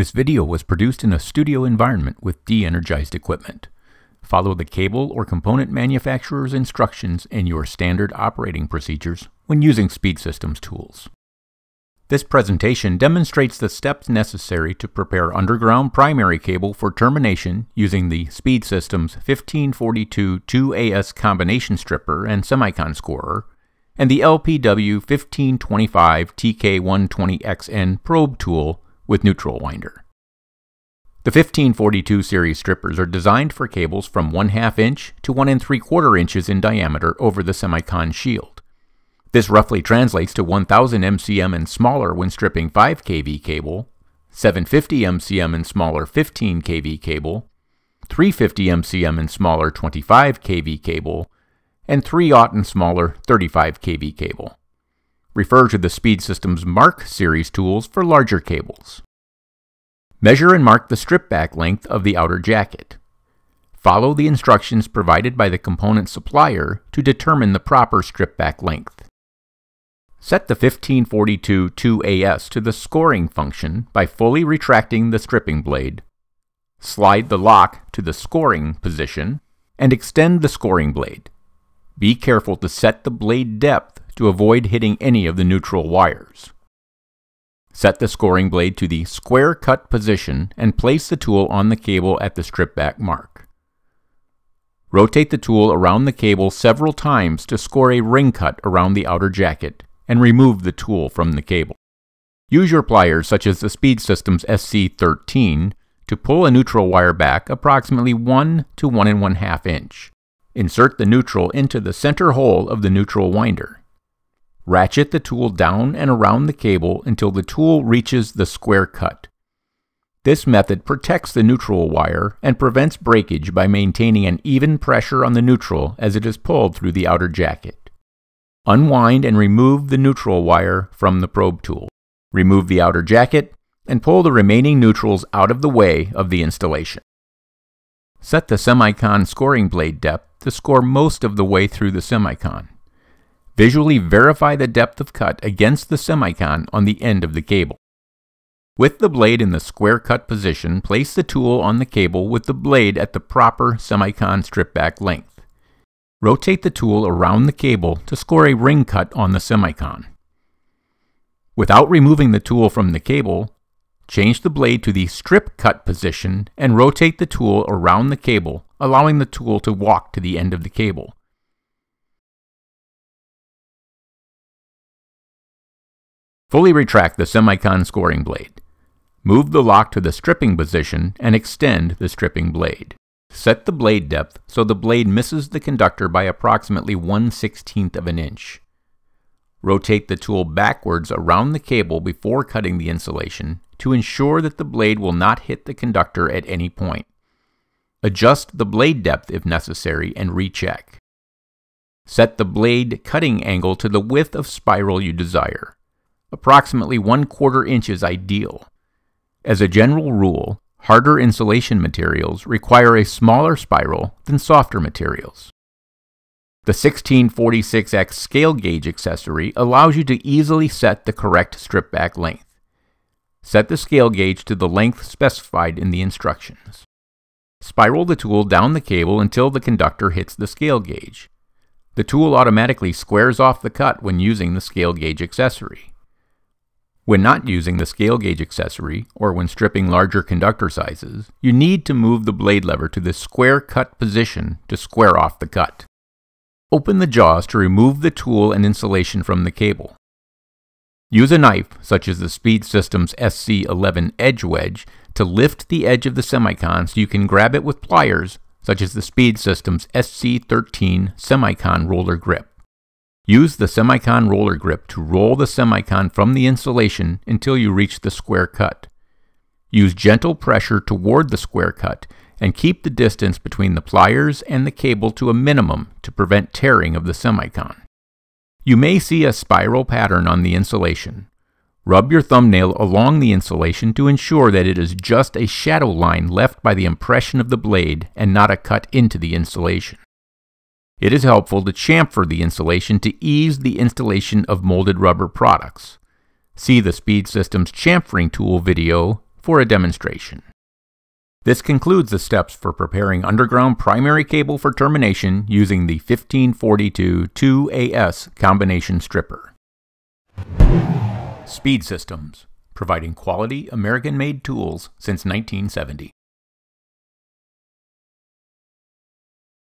This video was produced in a studio environment with de-energized equipment. Follow the cable or component manufacturer's instructions and your standard operating procedures when using Speed Systems tools. This presentation demonstrates the steps necessary to prepare underground primary cable for termination using the Speed Systems 1542 2AS combination stripper and semicon scorer and the LPW 1525 TK120XN probe tool with neutral winder. The 1542 series strippers are designed for cables from 1 2 inch to 1 and 3 quarter inches in diameter over the semicon shield. This roughly translates to 1000 MCM and smaller when stripping 5 kV cable, 750 MCM and smaller 15 kV cable, 350 MCM and smaller 25 kV cable, and 3 aught and smaller 35 kV cable. Refer to the Speed Systems Mark series tools for larger cables. Measure and mark the strip back length of the outer jacket. Follow the instructions provided by the component supplier to determine the proper strip back length. Set the 1542 2AS to the scoring function by fully retracting the stripping blade. Slide the lock to the scoring position and extend the scoring blade. Be careful to set the blade depth to avoid hitting any of the neutral wires. Set the scoring blade to the square cut position and place the tool on the cable at the strip back mark. Rotate the tool around the cable several times to score a ring cut around the outer jacket and remove the tool from the cable. Use your pliers such as the Speed Systems SC13 to pull a neutral wire back approximately 1 to 1 and 1 half inch. Insert the neutral into the center hole of the neutral winder. Ratchet the tool down and around the cable until the tool reaches the square cut. This method protects the neutral wire and prevents breakage by maintaining an even pressure on the neutral as it is pulled through the outer jacket. Unwind and remove the neutral wire from the probe tool. Remove the outer jacket and pull the remaining neutrals out of the way of the installation. Set the semicon scoring blade depth to score most of the way through the semicon. Visually verify the depth of cut against the semicon on the end of the cable. With the blade in the square cut position, place the tool on the cable with the blade at the proper semicon strip back length. Rotate the tool around the cable to score a ring cut on the semicon. Without removing the tool from the cable, change the blade to the strip cut position and rotate the tool around the cable, allowing the tool to walk to the end of the cable. Fully retract the semicon scoring blade. Move the lock to the stripping position and extend the stripping blade. Set the blade depth so the blade misses the conductor by approximately 1 16th of an inch. Rotate the tool backwards around the cable before cutting the insulation to ensure that the blade will not hit the conductor at any point. Adjust the blade depth if necessary and recheck. Set the blade cutting angle to the width of spiral you desire. Approximately one quarter inch is ideal. As a general rule, harder insulation materials require a smaller spiral than softer materials. The 1646X scale gauge accessory allows you to easily set the correct strip back length. Set the scale gauge to the length specified in the instructions. Spiral the tool down the cable until the conductor hits the scale gauge. The tool automatically squares off the cut when using the scale gauge accessory. When not using the scale gauge accessory, or when stripping larger conductor sizes, you need to move the blade lever to the square cut position to square off the cut. Open the jaws to remove the tool and insulation from the cable. Use a knife, such as the Speed Systems SC11 Edge Wedge, to lift the edge of the semicon so you can grab it with pliers, such as the Speed Systems SC13 Semicon Roller Grip. Use the semicon roller grip to roll the semicon from the insulation until you reach the square cut. Use gentle pressure toward the square cut and keep the distance between the pliers and the cable to a minimum to prevent tearing of the semicon. You may see a spiral pattern on the insulation. Rub your thumbnail along the insulation to ensure that it is just a shadow line left by the impression of the blade and not a cut into the insulation. It is helpful to chamfer the insulation to ease the installation of molded rubber products. See the Speed Systems chamfering tool video for a demonstration. This concludes the steps for preparing underground primary cable for termination using the 1542 2AS combination stripper. Speed Systems, providing quality American-made tools since 1970.